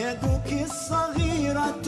يدك الصغيرة